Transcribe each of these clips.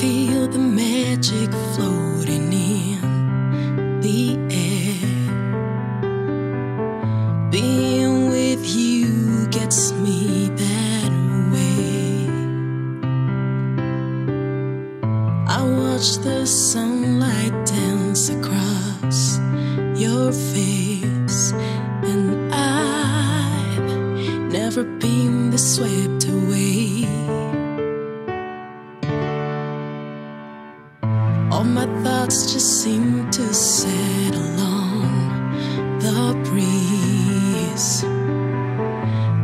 feel the magic floating in the air. Being with you gets me that way. I watch the sunlight dance across your face, and I've never been this swept away. All my thoughts just seem to settle on the breeze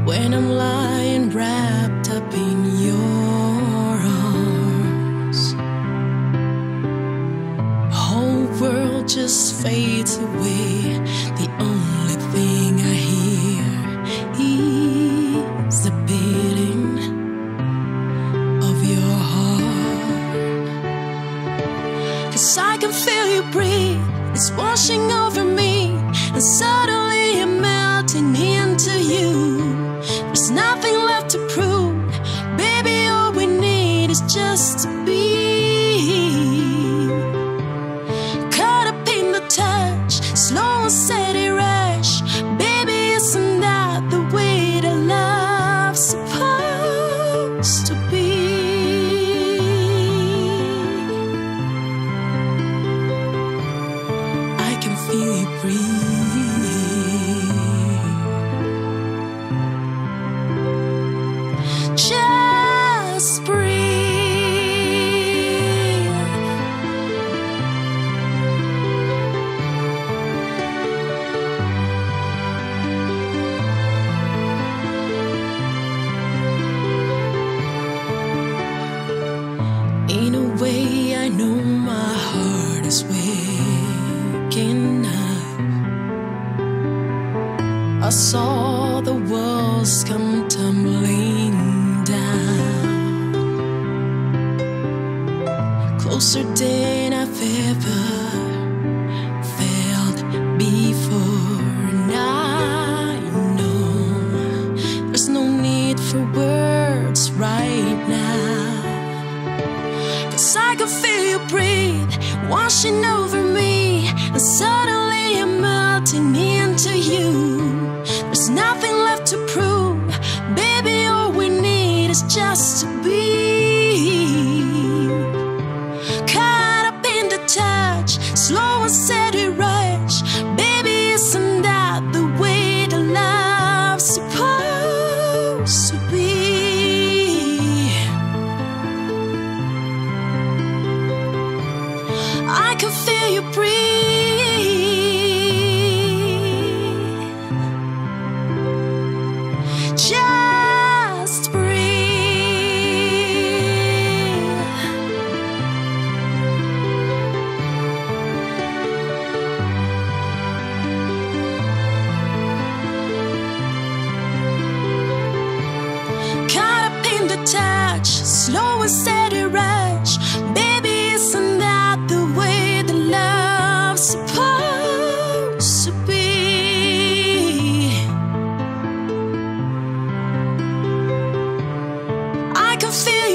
when I'm lying wrapped up in your arms. Whole world just fades away. Cause I can feel you breathe, it's washing over me, and suddenly I'm melting into you. There's nothing left to prove, baby. All we need is just to be caught up in the touch, slow and steady rush. Baby, isn't that the way that love's way, I know my heart is up. I saw the walls come tumbling down, closer than I've ever felt before. And I know there's no need for words right now. Cause I can feel you breathe, washing over me. And suddenly I'm melting into you. There's nothing left to prove, baby. All we need is just to be caught up in the touch, slow and steady rush. Baby, isn't that the way that love's supposed to be? I can feel you breathe.